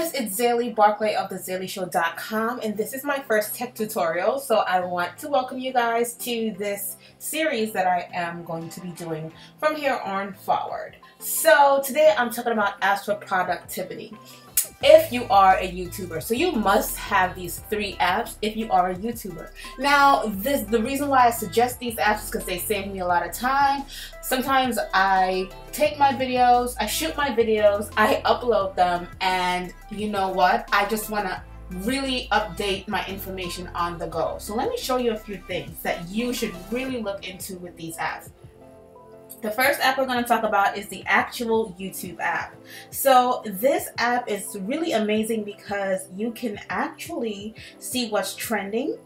guys, it's XayLi Barclay of thexaylishow.com and this is my first tech tutorial so I want to welcome you guys to this series that I am going to be doing from here on forward. So today I'm talking about for productivity if you are a YouTuber. So you must have these three apps if you are a YouTuber. Now, this the reason why I suggest these apps is because they save me a lot of time. Sometimes I take my videos, I shoot my videos, I upload them, and you know what? I just want to really update my information on the go. So let me show you a few things that you should really look into with these apps. The first app we're going to talk about is the actual YouTube app. So this app is really amazing because you can actually see what's trending.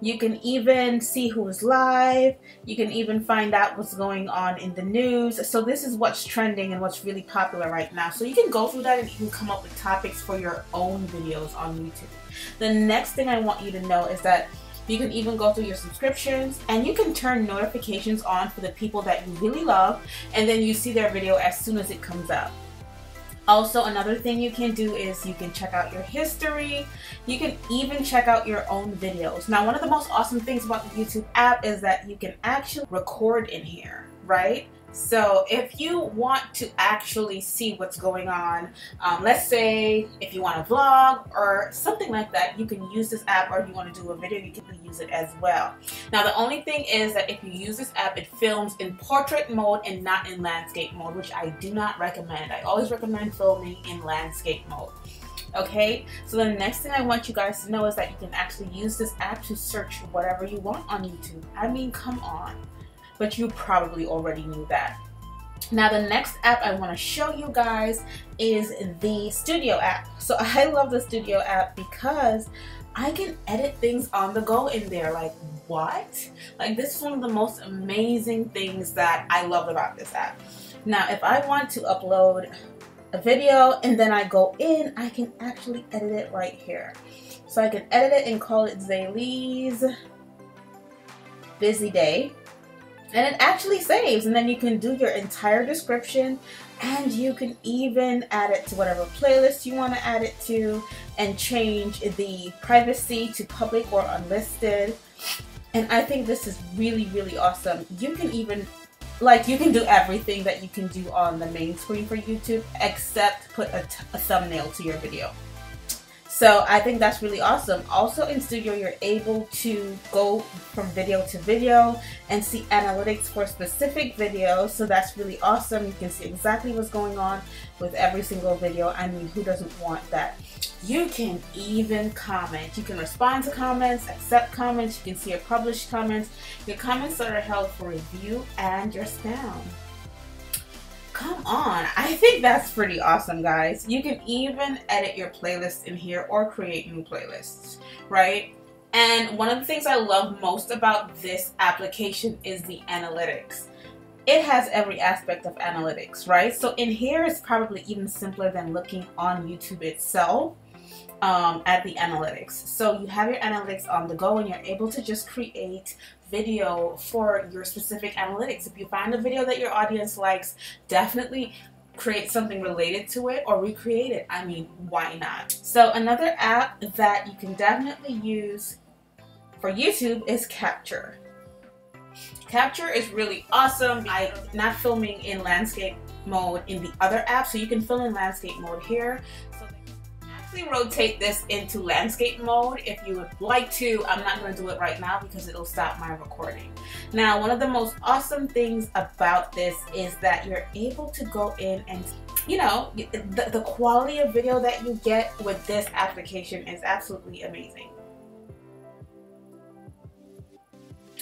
You can even see who's live. You can even find out what's going on in the news. So this is what's trending and what's really popular right now. So you can go through that and you can come up with topics for your own videos on YouTube. The next thing I want you to know is that you can even go through your subscriptions and you can turn notifications on for the people that you really love and then you see their video as soon as it comes out. Also, another thing you can do is you can check out your history. You can even check out your own videos. Now, one of the most awesome things about the YouTube app is that you can actually record in here, right? So if you want to actually see what's going on, um, let's say if you want to vlog or something like that, you can use this app or if you want to do a video, you can use it as well. Now the only thing is that if you use this app, it films in portrait mode and not in landscape mode, which I do not recommend. I always recommend filming in landscape mode okay so the next thing i want you guys to know is that you can actually use this app to search whatever you want on youtube i mean come on but you probably already knew that. Now the next app I want to show you guys is the Studio app. So I love the Studio app because I can edit things on the go in there. Like what? Like this is one of the most amazing things that I love about this app. Now if I want to upload a video and then I go in, I can actually edit it right here. So I can edit it and call it XayLi's Busy Day and it actually saves and then you can do your entire description and you can even add it to whatever playlist you want to add it to and change the privacy to public or unlisted. And I think this is really really awesome. You can even like you can do everything that you can do on the main screen for YouTube except put a, a thumbnail to your video so I think that's really awesome. Also in Studio, you're able to go from video to video and see analytics for specific videos. So that's really awesome. You can see exactly what's going on with every single video. I mean, who doesn't want that? You can even comment. You can respond to comments, accept comments. You can see your published comments, your comments that are held for review, and your spam. On. I think that's pretty awesome, guys. You can even edit your playlist in here or create new playlists, right? And one of the things I love most about this application is the analytics. It has every aspect of analytics, right? So in here, it's probably even simpler than looking on YouTube itself um, at the analytics. So you have your analytics on the go and you're able to just create video for your specific analytics. If you find a video that your audience likes, definitely create something related to it or recreate it. I mean, why not? So another app that you can definitely use for YouTube is Capture. Capture is really awesome. I'm not filming in landscape mode in the other app, so you can film in landscape mode here actually rotate this into landscape mode if you would like to. I'm not going to do it right now because it'll stop my recording. Now, one of the most awesome things about this is that you're able to go in and you know, the, the quality of video that you get with this application is absolutely amazing.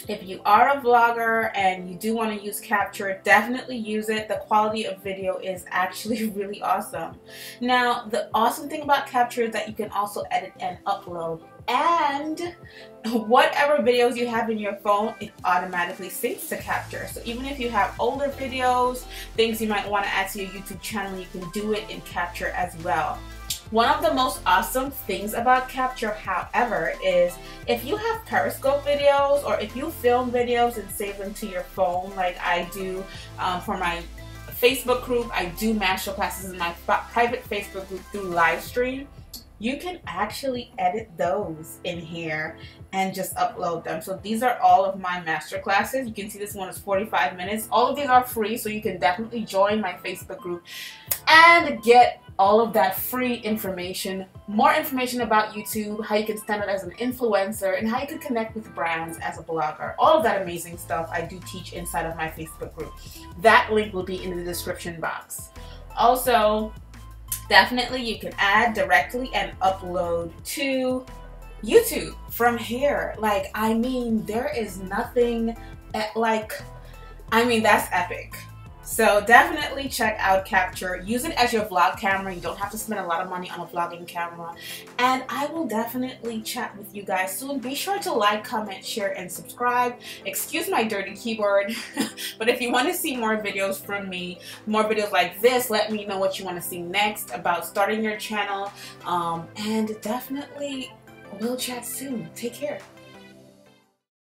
If you are a vlogger and you do want to use Capture, definitely use it. The quality of video is actually really awesome. Now, the awesome thing about Capture is that you can also edit and upload and whatever videos you have in your phone it automatically syncs to capture so even if you have older videos things you might want to add to your youtube channel you can do it in capture as well one of the most awesome things about Capture, however, is if you have Periscope videos or if you film videos and save them to your phone like I do um, for my Facebook group. I do master classes in my private Facebook group through live stream. You can actually edit those in here and just upload them. So these are all of my master classes. You can see this one is 45 minutes. All of these are free, so you can definitely join my Facebook group and get all of that free information, more information about YouTube, how you can stand out as an influencer, and how you can connect with brands as a blogger. All of that amazing stuff I do teach inside of my Facebook group. That link will be in the description box. Also, definitely you can add directly and upload to YouTube from here. Like, I mean, there is nothing at, like, I mean, that's epic. So definitely check out Capture. Use it as your vlog camera. You don't have to spend a lot of money on a vlogging camera. And I will definitely chat with you guys soon. Be sure to like, comment, share, and subscribe. Excuse my dirty keyboard. but if you want to see more videos from me, more videos like this, let me know what you want to see next about starting your channel. Um, and definitely we'll chat soon. Take care.